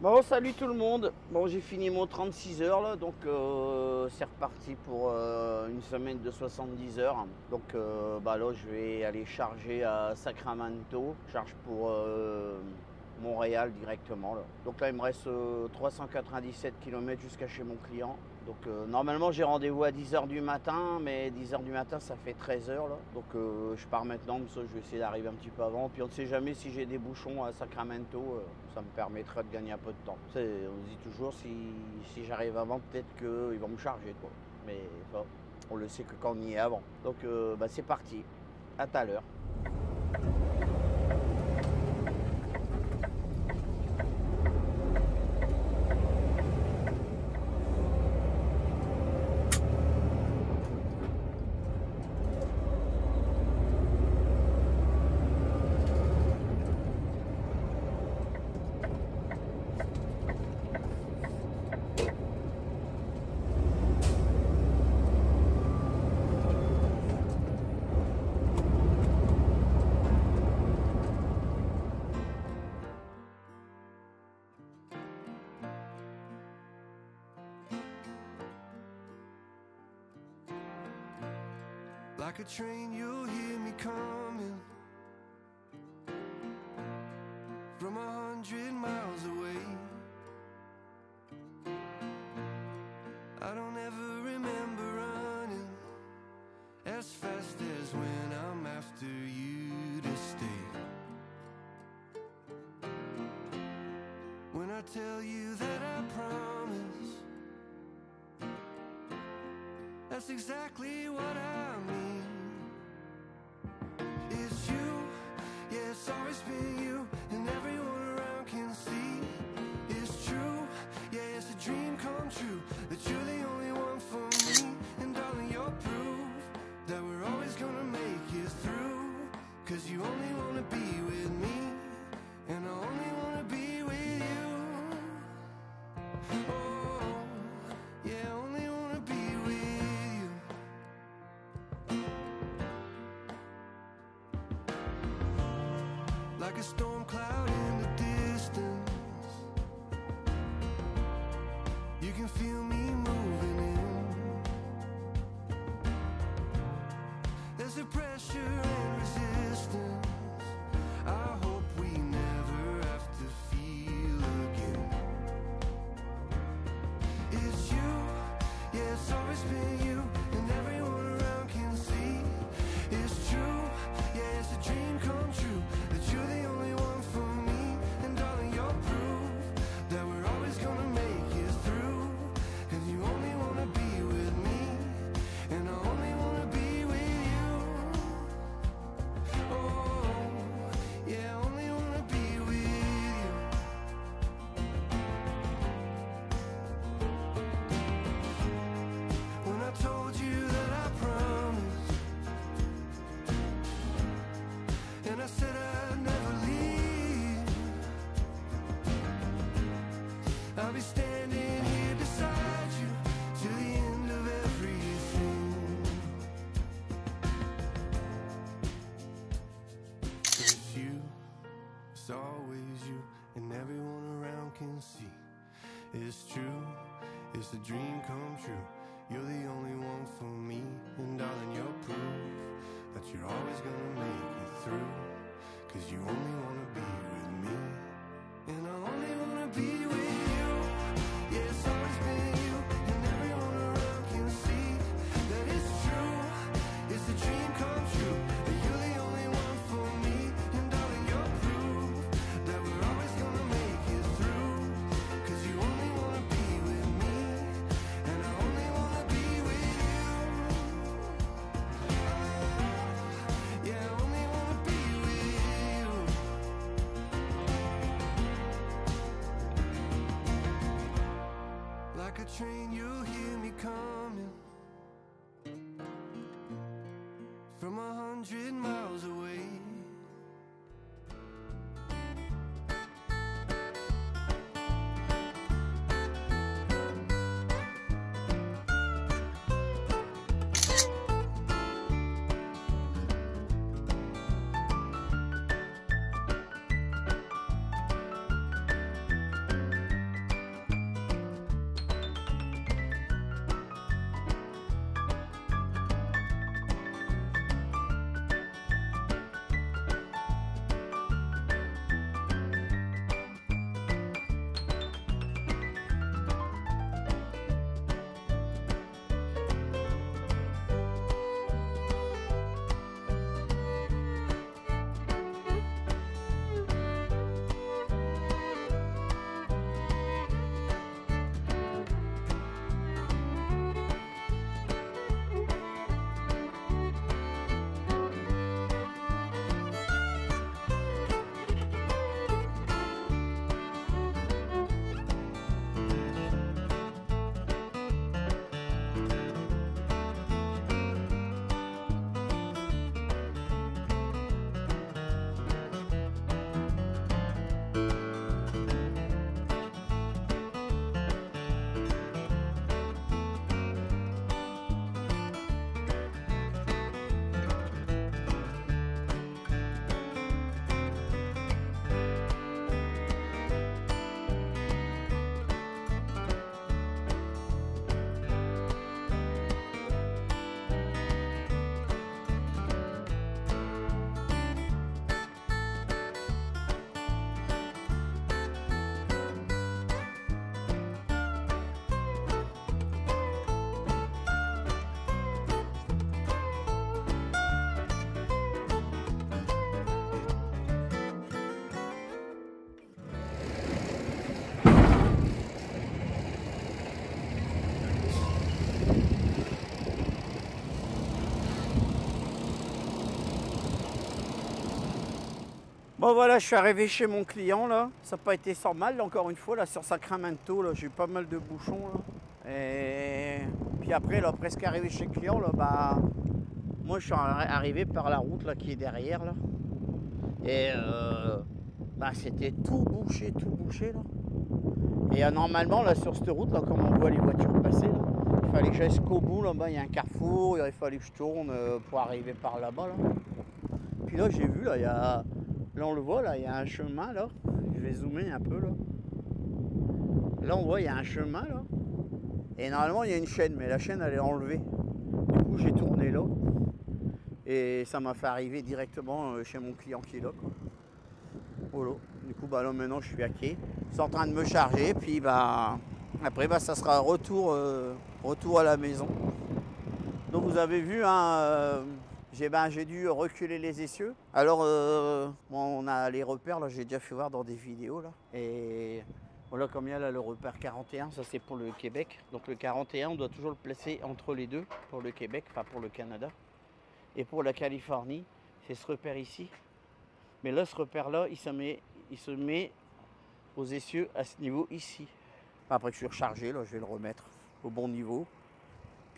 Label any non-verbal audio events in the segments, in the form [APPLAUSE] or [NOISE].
Bon, salut tout le monde. Bon, j'ai fini mon 36 heures là, donc euh, c'est reparti pour euh, une semaine de 70 heures. Donc euh, bah là, je vais aller charger à Sacramento. Charge pour Montréal directement. Donc là, il me reste euh, 397 km jusqu'à chez mon client. Donc euh, normalement, j'ai rendez-vous à 10h du matin, mais 10h du matin, ça fait 13h là. Donc euh, je pars maintenant, je vais essayer d'arriver un petit peu avant. Puis on ne sait jamais si j'ai des bouchons à Sacramento, euh, ça me permettra de gagner un peu de temps. On se dit toujours, si, si j'arrive avant, peut-être qu'ils vont me charger. Mais on le sait que quand on y est avant. Donc euh, bah, c'est parti. À tout à l'heure. Like a train, you'll hear me coming from a hundred miles away. I don't ever remember running as fast as when I'm after you to stay. When I tell you that I promise. That's exactly what I like a storm cloud in the distance. You can feel me moving in. There's a pressure and resistance. I hope we never have to feel again. It's you, yeah, it's always been It's true, it's a dream come true. You're the only one for me. And darling, you're proof That you're always gonna make it through. Cause you only wanna be Bon voilà, je suis arrivé chez mon client là. Ça n'a pas été sans mal encore une fois là sur Sacramento là, j'ai eu pas mal de bouchons là. Et puis après là, presque arrivé chez le client là, bah moi je suis arrivé par la route là qui est derrière là. Et euh, bah c'était tout bouché, tout bouché là. Et euh, normalement là sur cette route là, comme on voit les voitures passer là, il fallait que j'aille jusqu'au bout là-bas, il y a un carrefour, il fallait que je tourne euh, pour arriver par là-bas là. Puis là j'ai vu là, il y a Là, on le voit, là, il y a un chemin, là. Je vais zoomer un peu, là. Là, on voit, il y a un chemin, là. Et normalement, il y a une chaîne, mais la chaîne, elle est enlevée. Du coup, j'ai tourné là. Et ça m'a fait arriver directement euh, chez mon client qui est là, quoi. Voilà. Du coup, bah, là, maintenant, je suis à quai. C'est en train de me charger. Puis, bah, après, bah, ça sera retour, euh, retour à la maison. Donc, vous avez vu, hein, euh, ben, j'ai dû reculer les essieux. Alors, euh, on a les repères, là, j'ai déjà fait voir dans des vidéos. Là. Et voilà comme il y a là le repère 41, ça c'est pour le Québec. Donc le 41, on doit toujours le placer entre les deux pour le Québec, enfin pour le Canada. Et pour la Californie, c'est ce repère ici. Mais là, ce repère-là, il se met, il se met aux essieux à ce niveau ici. Après que je suis rechargé, là, je vais le remettre au bon niveau.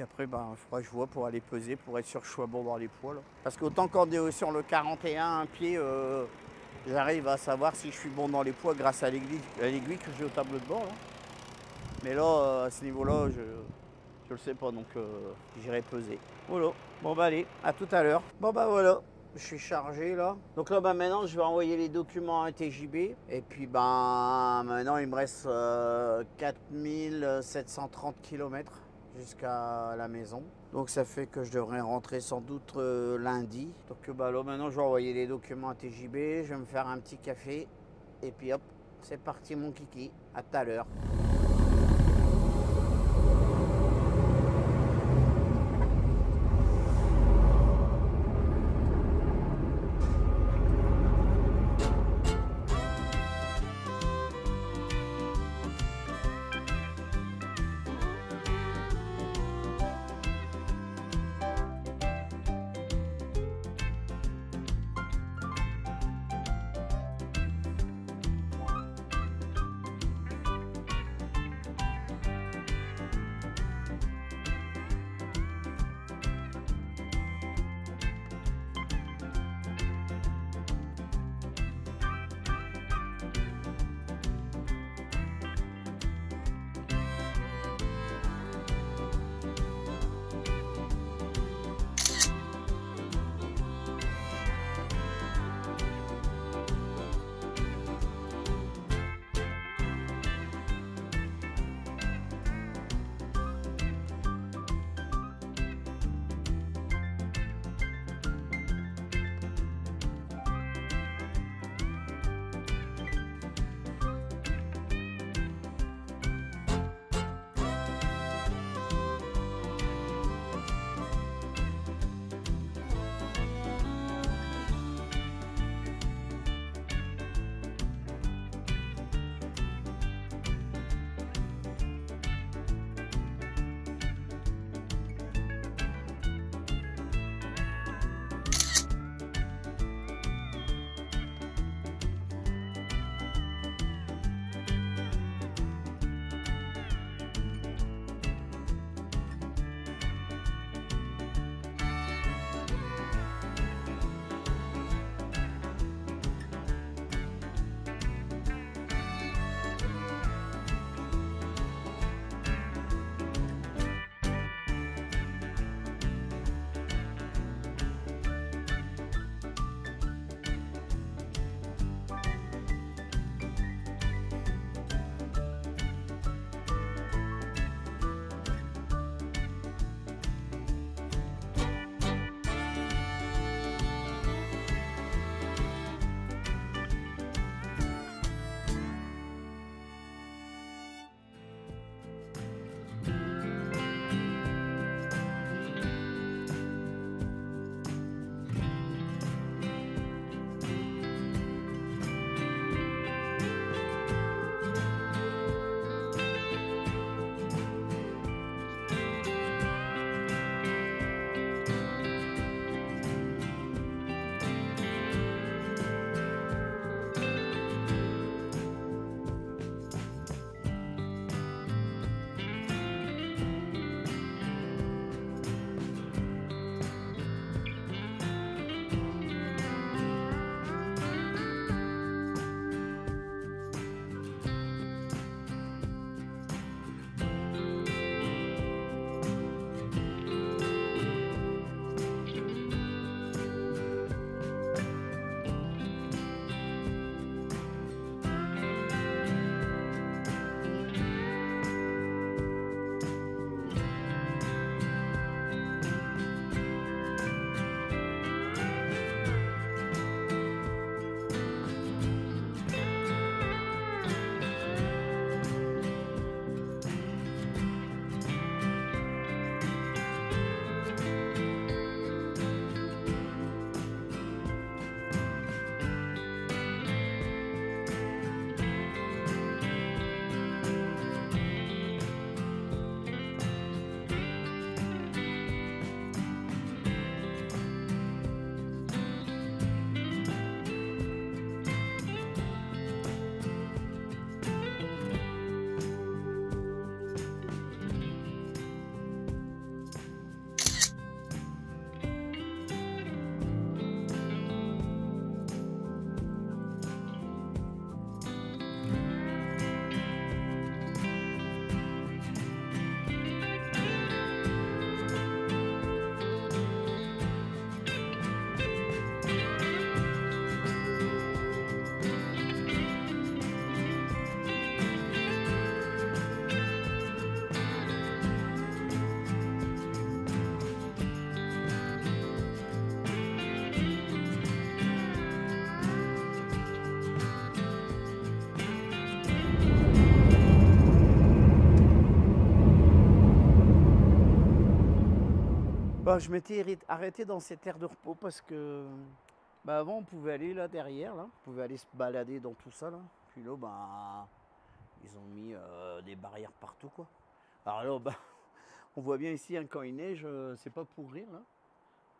Puis après, ben, il que je vois pour aller peser, pour être sûr que je sois bon dans les poids. Parce qu'autant est sur le 41, un pied, euh, j'arrive à savoir si je suis bon dans les poids grâce à l'aiguille que j'ai au tableau de bord. Mais là, euh, à ce niveau-là, je ne le sais pas, donc euh, j'irai peser. Voilà. Bon bah allez, à tout à l'heure. Bon bah voilà, je suis chargé là. Donc là bah maintenant je vais envoyer les documents à TJB. Et puis ben maintenant il me reste 4730 km jusqu'à la maison. Donc ça fait que je devrais rentrer sans doute euh, lundi. Donc bah là maintenant je vais envoyer les documents à TJB, je vais me faire un petit café et puis hop, c'est parti mon kiki. À tout à l'heure. Bah, je m'étais arrêt- arrêté dans cette aire de repos parce que bah, avant on pouvait aller là derrière, là. on pouvait aller se balader dans tout ça là. Puis là, bah, ils ont mis euh, des barrières partout quoi. Alors là, [LAUGHS] on voit bien ici hein, quand il neige, euh, c'est pas pour rire là.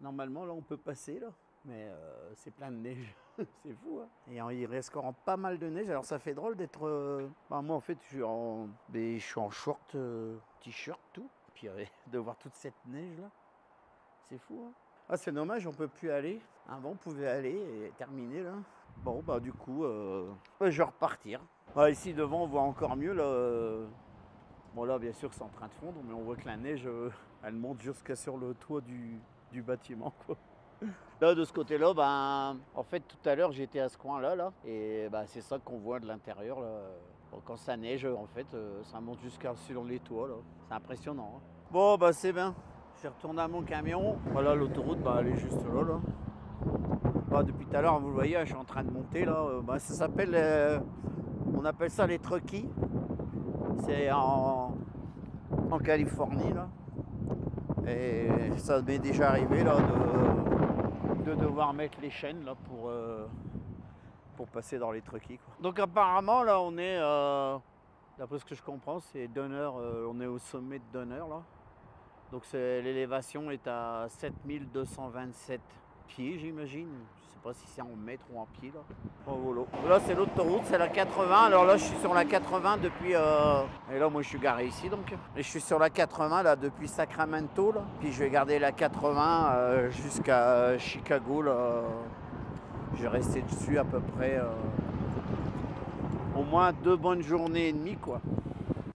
Normalement là on peut passer là, mais euh, c'est plein de neige, [LAUGHS] c'est fou. Hein. Et il reste encore pas mal de neige, alors ça fait drôle d'être. moi en fait je suis en, mais je suis en short, t-shirt, tout. Puis [LAUGHS] de voir toute cette neige là. C'est fou, hein Ah, c'est dommage, on peut plus aller. Avant, on pouvait aller et terminer, là. Bon, bah, du coup, euh, je vais repartir. Ah, ici, devant, on voit encore mieux, là. euh, Bon, là, bien sûr, c'est en train de fondre, mais on voit que la neige, euh, elle monte jusqu'à sur le toit du, du bâtiment, quoi. Là, de ce côté-là, ben, en fait, tout à l'heure, j'étais à ce coin-là, là, et bah, c'est ça qu'on voit de l'intérieur, quand ça neige, en fait, ça monte jusqu'à sur les toits, là. C'est impressionnant. hein. Bon, bah, c'est bien. Je suis retourné à mon camion. Voilà, l'autoroute, bah, elle est juste là, là. Bah, depuis tout à l'heure, vous le voyez, je suis en train de monter, là. Euh, Bah, ça s'appelle... euh, on appelle ça les truckies. C'est en, en Californie, là. Et ça m'est déjà arrivé, là, de, de devoir mettre les chaînes, là, pour... euh, pour passer dans les truckies. quoi. Donc apparemment là on est, euh, d'après ce que je comprends, c'est Donner, on est au sommet de Donner là. Donc l'élévation est à 7227 pieds j'imagine. Je sais pas si c'est en mètres ou en pieds là. Oh, voilà. Là c'est l'autoroute, c'est la 80. Alors là je suis sur la 80 depuis... euh, Et là moi je suis garé ici donc. Et je suis sur la 80 là depuis Sacramento là. Puis je vais garder la 80 euh, jusqu'à Chicago là. Je vais rester dessus à peu près euh, au moins deux bonnes journées et demie quoi.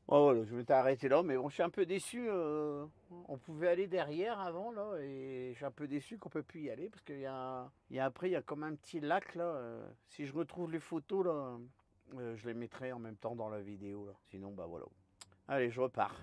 Oh, voilà, je m'étais arrêté là, mais bon, je suis un peu déçu. On pouvait aller derrière avant là, et je suis un peu déçu qu'on peut plus y aller parce qu'il y a, après il y a comme un petit lac là. euh, si je retrouve les photos là, euh, je les mettrai en même temps dans la vidéo. Sinon bah voilà. Allez, je repars.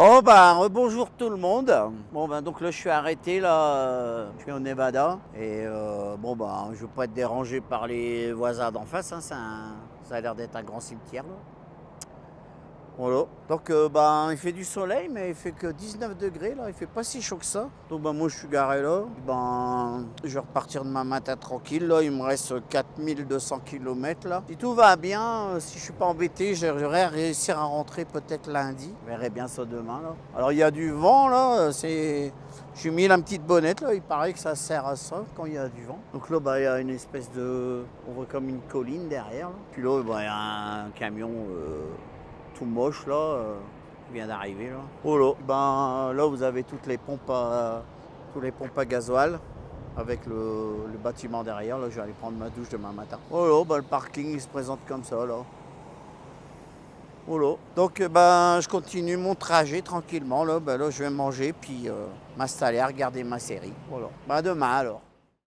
Bon bah bonjour tout le monde. Bon ben donc là je suis arrêté là, je suis au Nevada et euh, bon bah je veux pas être dérangé par les voisins d'en face, hein, ça a l'air d'être un grand cimetière là. Voilà. Donc bah, il fait du soleil, mais il fait que 19 degrés là, il fait pas si chaud que ça. Donc bah, moi je suis garé là. Ben, je vais repartir demain matin tranquille. Là, il me reste 4200 km là. Si tout va bien, euh, si je suis pas embêté, j'aimerais réussir à rentrer peut-être lundi. Je verrai bien ça demain là. Alors il y a du vent là, c'est. J'ai mis la petite bonnette là, il paraît que ça sert à ça quand il y a du vent. Donc là, bah, il y a une espèce de. On voit comme une colline derrière. Puis là, bah, il y a un camion. Euh, moche là, euh, vient d'arriver là. Oh là, ben là vous avez toutes les pompes à, tous les pompes à gasoil avec le, bâtiment derrière. Là, je vais aller prendre ma douche demain matin. Oh là, ben, le parking il se présente comme ça là. Oh là. Donc ben je continue mon trajet tranquillement là. Ben, là je vais manger puis euh, m'installer à regarder ma série. Voilà. Ben, demain alors.